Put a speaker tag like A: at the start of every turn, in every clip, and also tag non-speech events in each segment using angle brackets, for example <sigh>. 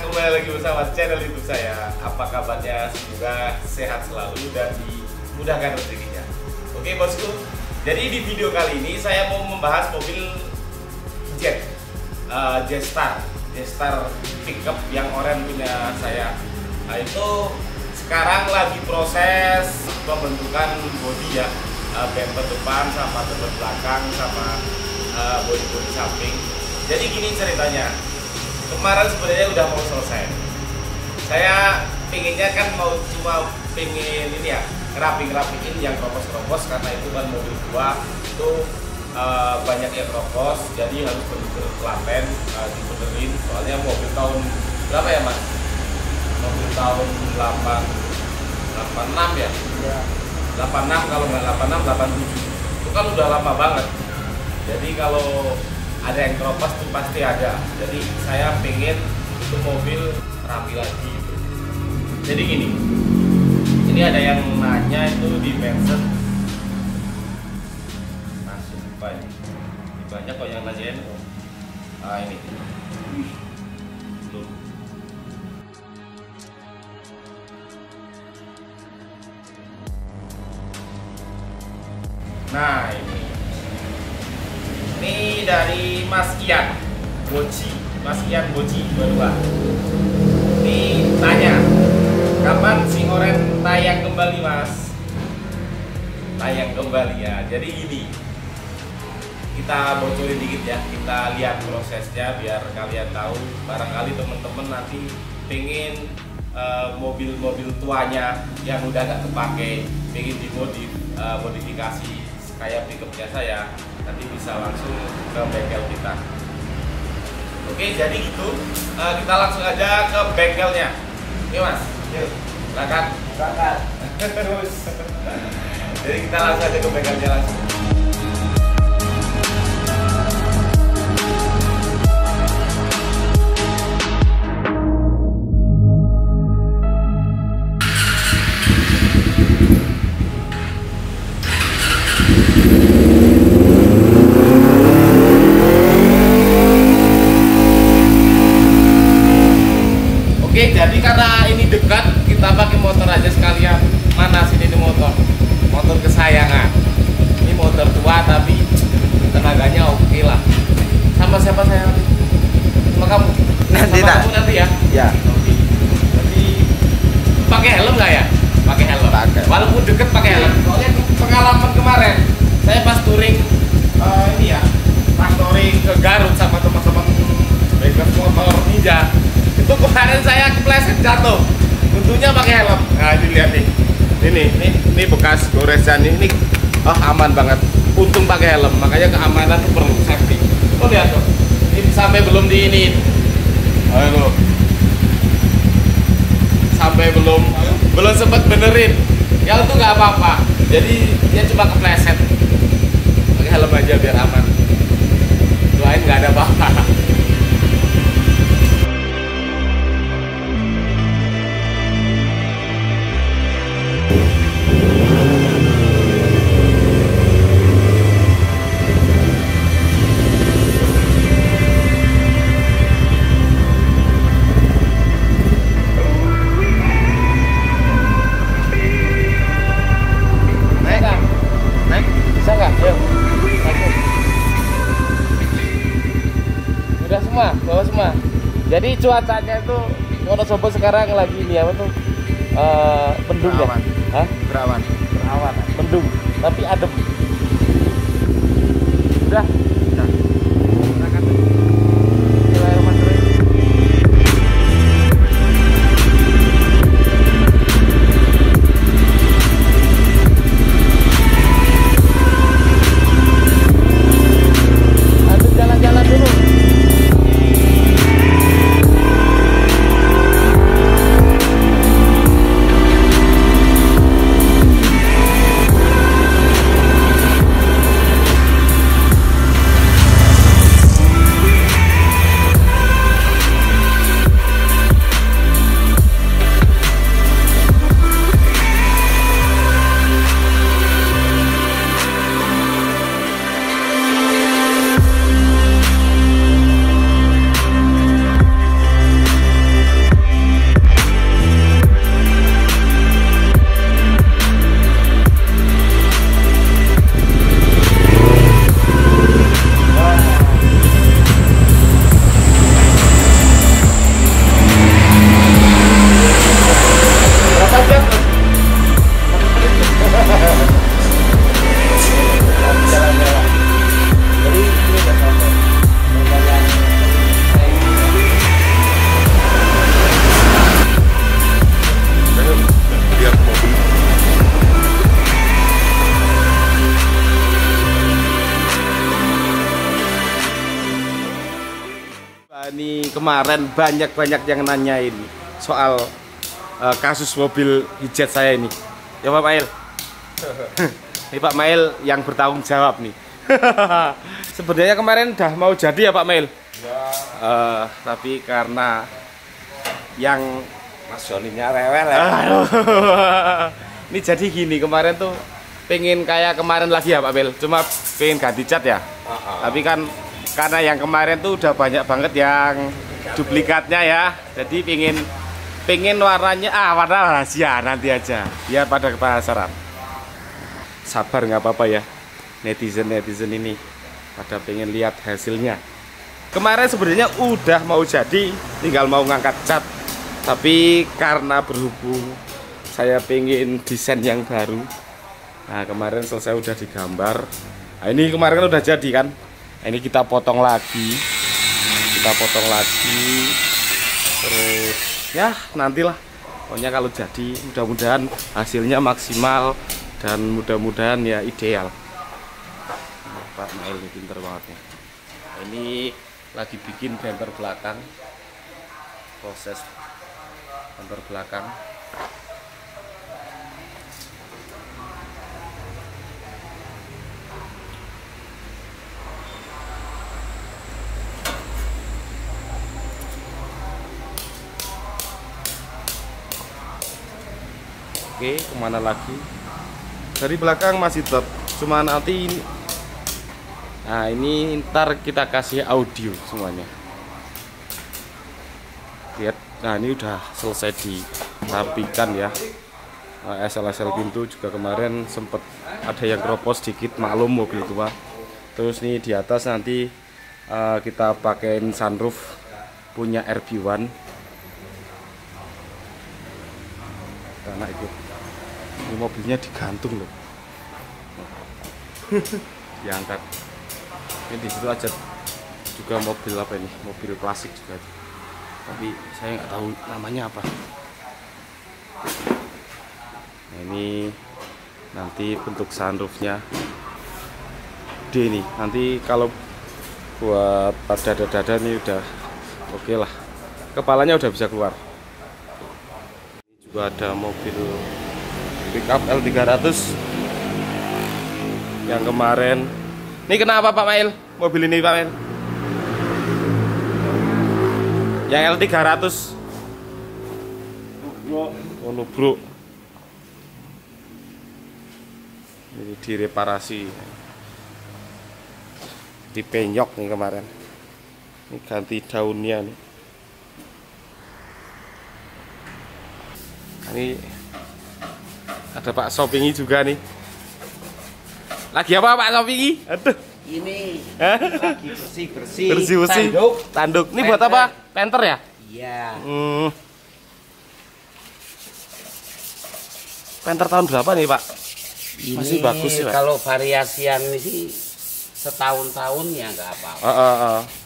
A: kembali lagi bersama channel YouTube saya. Apa kabarnya? Semoga sehat selalu dan dimudahkan rezekinya. Oke bosku, jadi di video kali ini saya mau membahas mobil Jet, uh, Jetstar, Jetstar pickup yang orang punya saya. Nah, itu sekarang lagi proses pembentukan bodi ya, uh, bumper depan sama bumper belakang sama uh, bodi-bodi samping. Jadi gini ceritanya, kemarin sebenarnya udah mau selesai. Saya pinginnya kan mau cuma pingin ini ya ngeraping rapiin yang kropos-kropos karena itu kan mobil tua itu uh, banyak yang kropos jadi harus bener klapen uh, dibenerin. Soalnya mobil tahun berapa ya mas? Mobil tahun 8 86 ya, ya. 86 kalau nggak 86 87 itu kan udah lama banget. Jadi kalau ada yang keropas tuh pasti ada. Jadi saya pengen itu mobil rapi lagi. Jadi gini ini ada yang nanya itu di mention lupa ini. Banyak kok yang nanyain ah ini. Belum nah ini. Ini dari Mas Ian Boci Mas Ian Boci dua ini tanya kapan si Oren tayang kembali Mas? Tayang kembali ya. Jadi ini kita bocorin dikit ya. Kita lihat prosesnya biar kalian tahu. Barangkali teman-teman nanti pengen uh, mobil-mobil tuanya yang udah gak kepake pengen dimodif uh, modifikasi kayak pickupnya saya nanti bisa langsung ke bengkel kita. Oke jadi gitu uh, kita langsung aja ke bengkelnya. Oke mas? Yuk silakan silakan terus. Jadi kita langsung aja ke bengkelnya langsung Deket pakai helm. Soalnya pengalaman kemarin saya pas touring eh, ini ya, pas touring ke Garut sama teman-teman bikers motor ninja. Itu kemarin saya kepleset jatuh. Untungnya pakai helm. Nah ini lihat nih. Ini ini ini bekas goresan ini, ini oh aman banget. Untung pakai helm makanya keamanan itu perlu safety. Oh lihat tuh. Ini sampai belum di ini. Ayo sampai belum belum sempat benerin ya itu nggak apa-apa. Jadi dia cuma kepleset. Pakai helm aja biar aman. Doain nggak ada apa-apa jadi cuacanya itu Wonosobo sekarang lagi ini apa tuh Eh, mendung ya
B: Berawan.
A: Hah?
B: Berawan.
A: berawan mendung tapi adem udah kemarin banyak-banyak yang nanyain soal uh, kasus mobil hijat saya ini. Ya Pak Mail. <laughs> ini Pak Mail yang bertanggung jawab nih. <laughs> Sebenarnya kemarin udah mau jadi ya Pak Mail. Ya. Uh, tapi karena yang Mas Joninya rewel ya. <laughs> ini jadi gini kemarin tuh pengen kayak kemarin lagi ya Pak Mel cuma pengen ganti cat ya uh -uh. tapi kan karena yang kemarin tuh udah banyak banget yang duplikatnya ya. Jadi pengen pengen warnanya ah warna rahasia nanti aja. Biar pada penasaran. Sabar nggak apa-apa ya. Netizen netizen ini pada pengen lihat hasilnya. Kemarin sebenarnya udah mau jadi tinggal mau ngangkat cat. Tapi karena berhubung saya pengen desain yang baru nah kemarin selesai udah digambar. Nah, ini kemarin kan udah jadi kan? Nah, ini kita potong lagi kita potong lagi. Terus ya nantilah. Pokoknya kalau jadi mudah-mudahan hasilnya maksimal dan mudah-mudahan ya ideal. Pak Mail ini pinter banget ya. Nah, ini lagi bikin bumper belakang. Proses bumper belakang Oke, ke mana lagi? Dari belakang masih tetap, cuma nanti ini. Nah, ini ntar kita kasih audio semuanya. Lihat, nah ini udah selesai dirapikan ya. Nah, SL-SL pintu juga kemarin sempet ada yang keropos sedikit, maklum mobil tua. Terus nih di atas nanti uh, kita pakein sunroof punya RB1 karena itu ini mobilnya digantung loh. <laughs> Diangkat. Ini di situ aja juga mobil apa ini? Mobil klasik juga. Tapi saya nggak tahu namanya apa. Nah, ini nanti bentuk sunroofnya. D nih nanti kalau buat pada dada-dada ini udah oke okay lah. Kepalanya udah bisa keluar. Ini juga ada mobil pickup L300 yang kemarin. Ini kenapa Pak Mail? Mobil ini Pak Mail. Yang L300 oh nubruk. Ini direparasi. Dipenyok nih kemarin. Ini ganti daunnya nih. Ini ada Pak Sopingi juga nih. Lagi apa Pak Sopingi? Aduh.
B: Ini lagi bersih bersih.
A: Bersih bersih. Tanduk. Tanduk. Ini buat apa? Penter ya?
B: Iya.
A: Hmm. Penter tahun berapa nih Pak?
B: Ini Masih bagus sih Pak. Kalau variasian ini setahun-tahun ya nggak apa-apa.
A: Uh, uh, uh.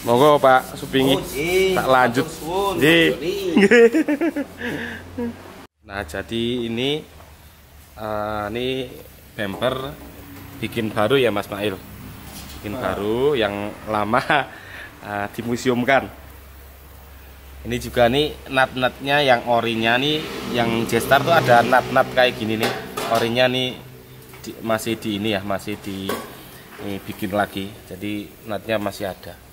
A: Monggo Pak Supingi. Oh, tak lanjut. <laughs> nah, jadi ini uh, ini bumper bikin baru ya Mas Mail. Bikin baru yang lama uh, <laughs> dimuseumkan. Ini juga nih nat-natnya yang orinya nih yang Jestar tuh ada nat-nat kayak gini nih. Orinya nih di, masih di ini ya, masih di ini bikin lagi. Jadi natnya masih ada.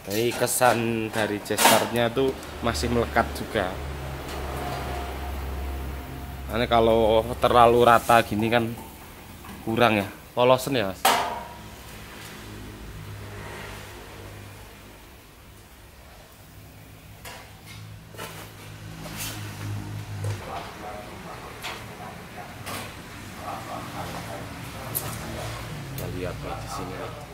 A: Jadi kesan dari Jesternya tuh masih melekat juga. Karena kalau terlalu rata gini kan kurang ya, polosen ya mas. Lihat di sini.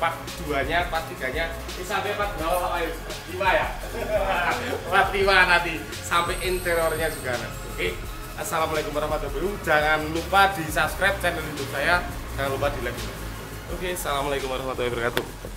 A: Part 2 nya part 3 nya ini sampai part bawah ayo 5 ya? Part 5 nanti sampai interiornya juga nanti. Oke okay? Assalamualaikum warahmatullahi wabarakatuh. Jangan lupa di subscribe channel youtube saya. Jangan lupa di like. Oke okay, Assalamualaikum warahmatullahi wabarakatuh